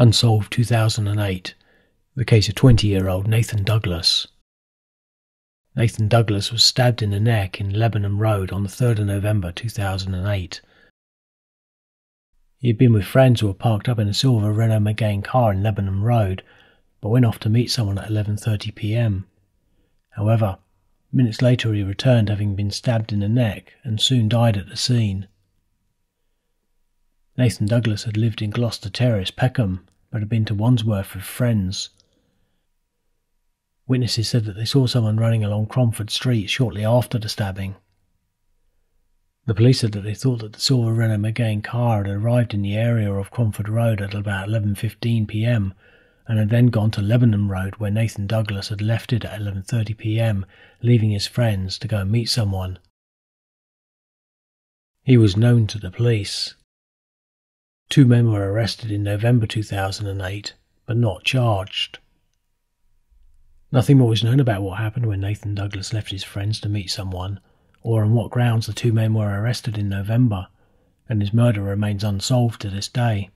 Unsolved 2008. The case of 20 year old Nathan Douglas. Nathan Douglas was stabbed in the neck in Lebanon Road on the 3rd of November 2008. He had been with friends who were parked up in a silver Renault Megane car in Lebanon Road, but went off to meet someone at 11:30 p.m. However, minutes later he returned having been stabbed in the neck and soon died at the scene. Nathan Douglas had lived in Gloucester Terrace, Peckham, but had been to Wandsworth with friends. Witnesses said that they saw someone running along Cromford Street shortly after the stabbing. The police said that they thought that the silver Renault Megane car had arrived in the area of Cromford Road at about 11:15 p.m. and had then gone to Lebanon Road where Nathan Douglas had left it at 11:30 p.m., leaving his friends to go and meet someone. He was known to the police. Two men were arrested in November 2008, but not charged. Nothing more is known about what happened when Nathan Douglas left his friends to meet someone, or on what grounds the two men were arrested in November, and his murder remains unsolved to this day.